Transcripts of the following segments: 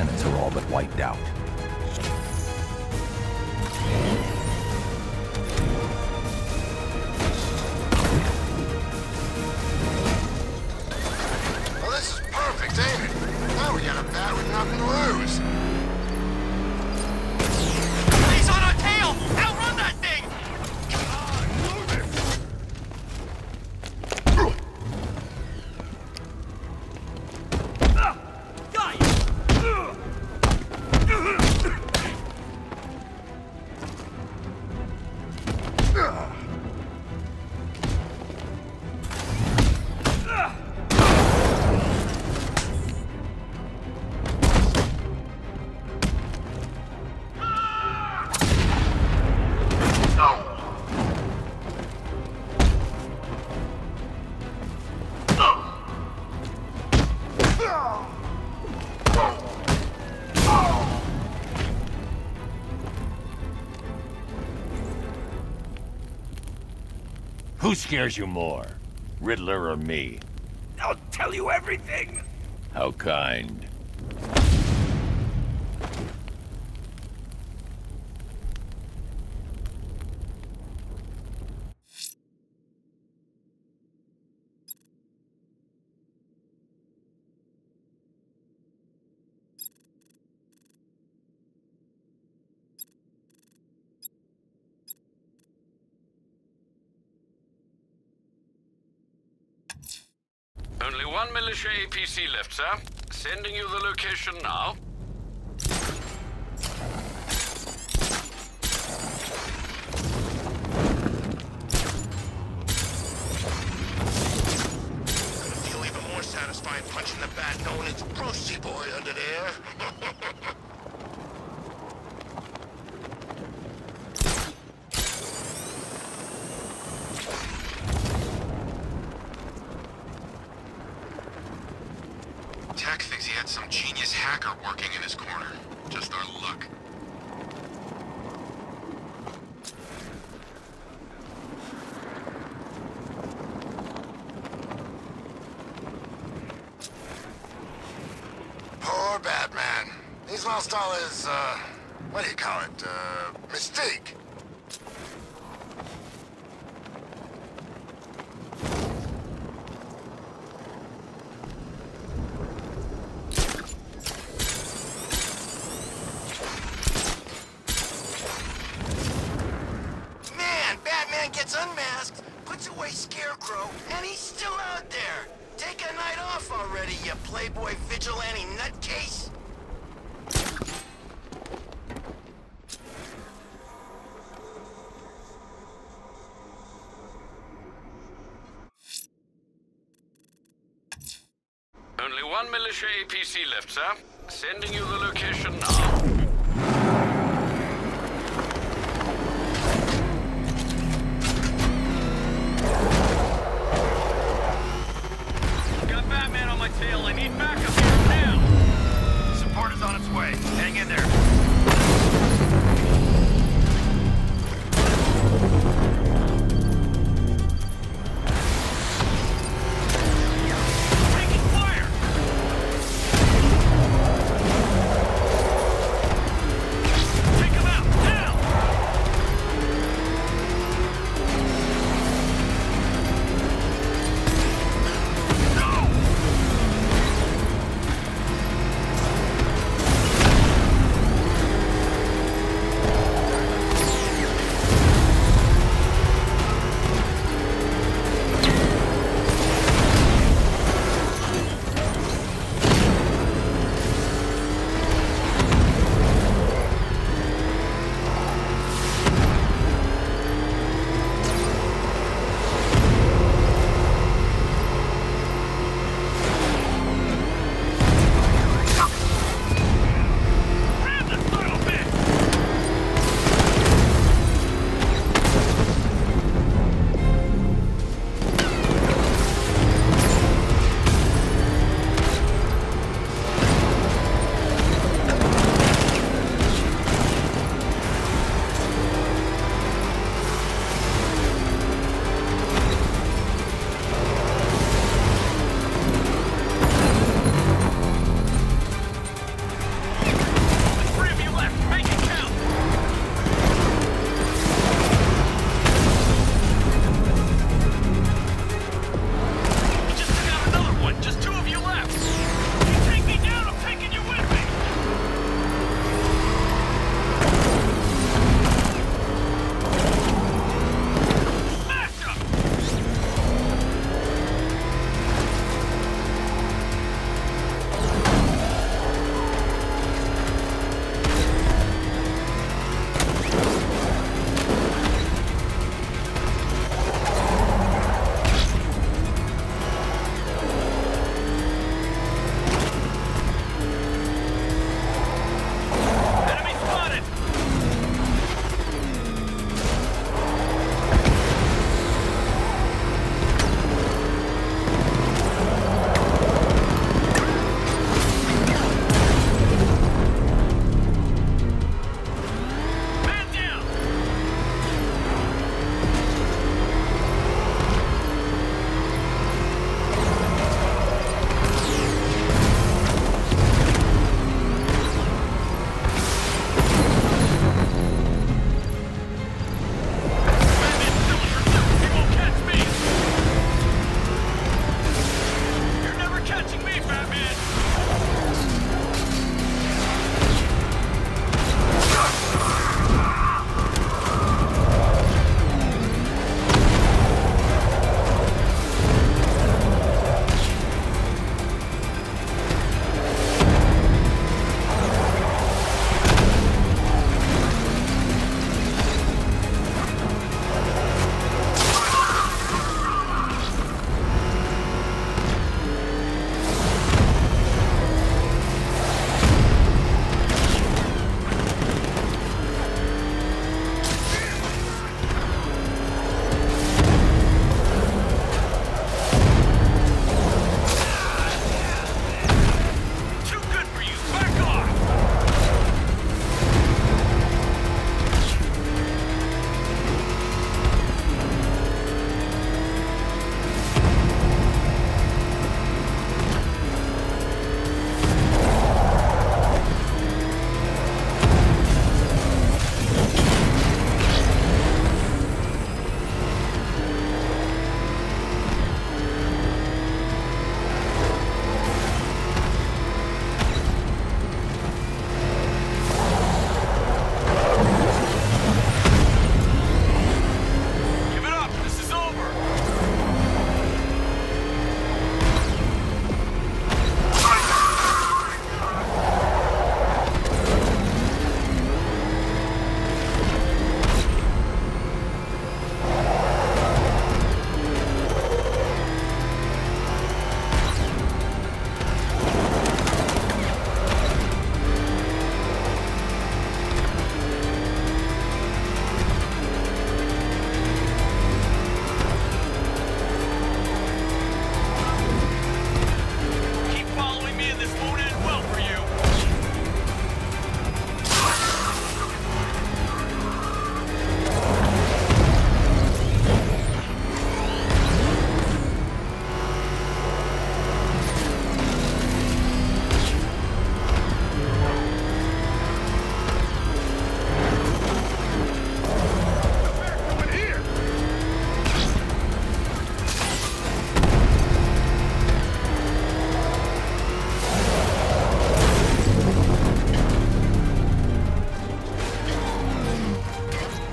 lieutenants are all but wiped out. Who scares you more, Riddler or me? I'll tell you everything! How kind. Only one militia APC left, sir. Sending you the location now. Tech thinks he had some genius hacker working in his corner. Just our luck. Poor Batman. He's lost all his, uh, what do you call it, uh, mystique. Already, you playboy vigilante nutcase. Only one militia APC left, sir. Sending you the location now.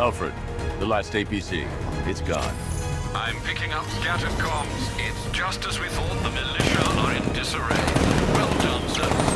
Alfred, the last APC. It's gone. I'm picking up scattered comms. It's just as we thought the militia are in disarray. Well done, sir.